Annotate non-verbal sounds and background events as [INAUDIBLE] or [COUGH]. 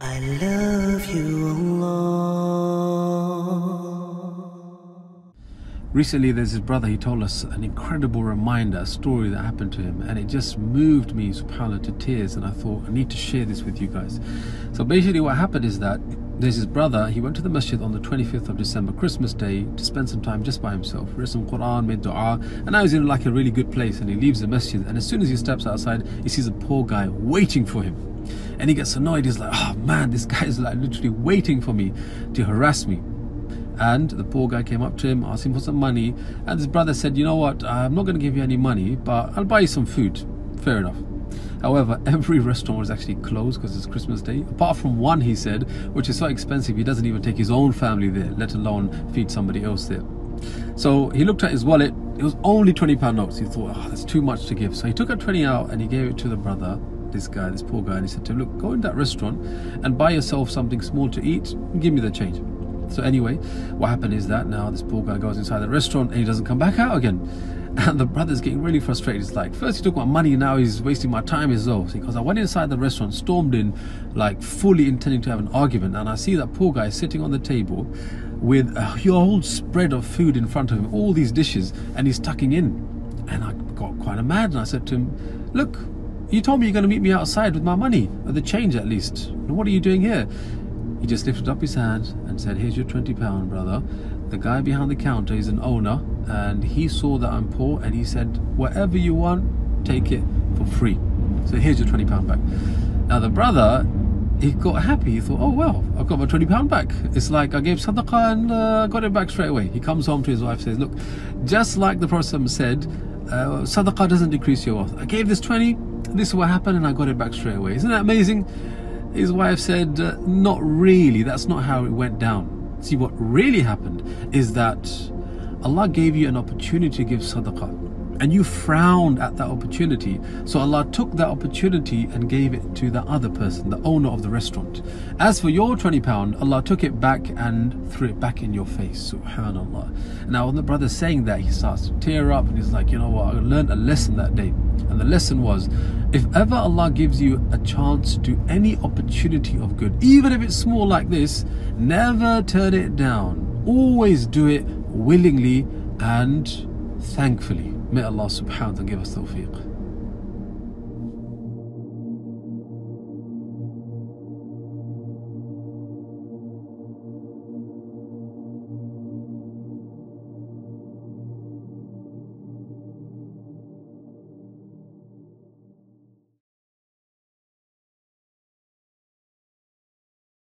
I love you, Allah. Recently, there's his brother, he told us an incredible reminder, a story that happened to him, and it just moved me, subhanAllah, to tears. And I thought, I need to share this with you guys. So, basically, what happened is that there's his brother, he went to the masjid on the 25th of December, Christmas Day, to spend some time just by himself, read some Quran, made dua, and now he's in like a really good place. And he leaves the masjid, and as soon as he steps outside, he sees a poor guy waiting for him. And he gets annoyed, he's like, oh man, this guy is like literally waiting for me to harass me. And the poor guy came up to him, asked him for some money. And his brother said, You know what? I'm not going to give you any money, but I'll buy you some food. Fair enough. However, [LAUGHS] every restaurant was actually closed because it's Christmas Day. Apart from one, he said, which is so expensive, he doesn't even take his own family there, let alone feed somebody else there. So he looked at his wallet. It was only 20 pound notes. He thought, oh, that's too much to give. So he took a 20 out and he gave it to the brother, this guy, this poor guy, and he said to him, Look, go in that restaurant and buy yourself something small to eat give me the change. So anyway, what happened is that now this poor guy goes inside the restaurant and he doesn't come back out again. [LAUGHS] And the brother's getting really frustrated. It's like, first he took my money, now he's wasting my time as well. Because I went inside the restaurant, stormed in, like fully intending to have an argument. And I see that poor guy sitting on the table with a whole spread of food in front of him, all these dishes, and he's tucking in. And I got quite mad and I said to him, Look, you told me you're going to meet me outside with my money, or the change at least. What are you doing here? He just lifted up his hand and said, Here's your 20 pound, brother. The guy behind the counter is an owner and he saw that I'm poor and he said, Whatever you want, take it for free. So here's your 20 pound back. Now the brother, he got happy. He thought, Oh well, I've got my 20 pound back. It's like I gave sadaqah and uh, got it back straight away. He comes home to his wife says, Look, just like the Prophet said, uh, sadaqah doesn't decrease your wealth. I gave this 20, this is what happened and I got it back straight away. Isn't that amazing? His wife said, uh, Not really, that's not how it went down. See, what really happened is that Allah gave you an opportunity to give sadaqah and you frowned at that opportunity. So Allah took that opportunity and gave it to the other person, the owner of the restaurant. As for your 20 pound, Allah took it back and threw it back in your face. Subhanallah. Now when the brother's saying that, he starts to tear up and he's like, you know what, I learned a lesson that day. And the lesson was, if ever Allah gives you a chance to do any opportunity of good, even if it's small like this, never turn it down. Always do it willingly and thankfully. May Allah subhanahu wa ta'ala give us tawfiq.